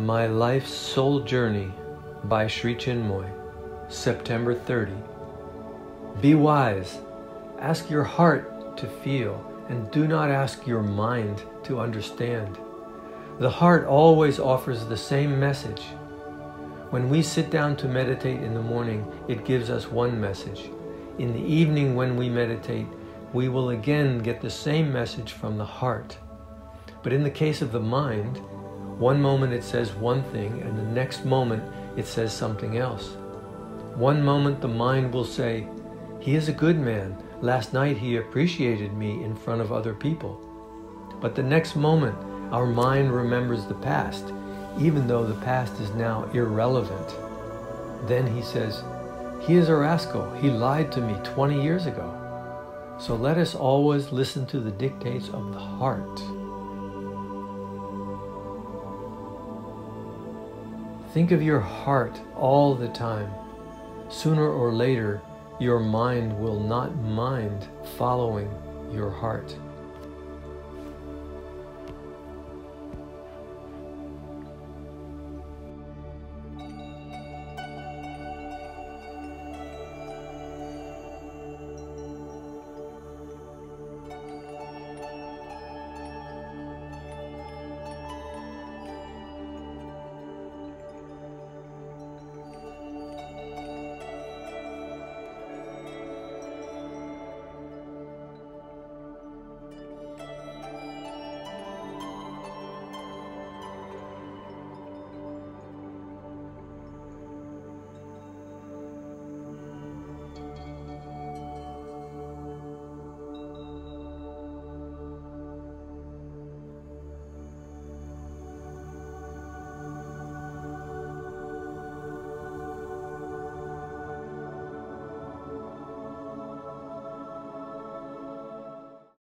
My Life's Soul Journey by Sri Chinmoy, September 30. Be wise. Ask your heart to feel, and do not ask your mind to understand. The heart always offers the same message. When we sit down to meditate in the morning, it gives us one message. In the evening, when we meditate, we will again get the same message from the heart. But in the case of the mind, one moment it says one thing, and the next moment it says something else. One moment the mind will say, He is a good man. Last night he appreciated me in front of other people. But the next moment, our mind remembers the past, even though the past is now irrelevant. Then he says, He is a rascal. He lied to me 20 years ago. So let us always listen to the dictates of the heart. Think of your heart all the time. Sooner or later, your mind will not mind following your heart.